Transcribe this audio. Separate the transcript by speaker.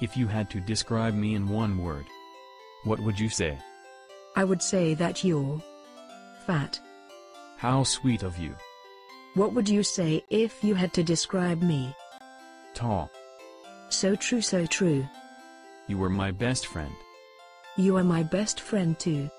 Speaker 1: If you had to describe me in one word, what would you say?
Speaker 2: I would say that you're fat.
Speaker 1: How sweet of you.
Speaker 2: What would you say if you had to describe me?
Speaker 1: Tall.
Speaker 2: So true, so true.
Speaker 1: You were my best friend.
Speaker 2: You are my best friend too.